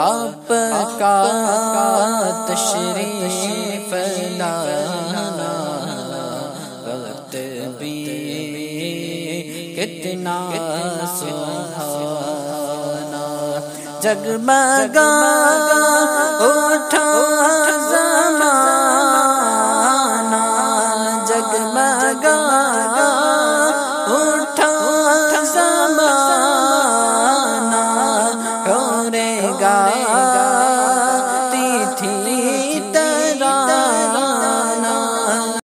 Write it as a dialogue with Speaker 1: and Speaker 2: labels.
Speaker 1: आपका तशरीफ लाना वक्त भी कितना सुहाना जगमगा उठ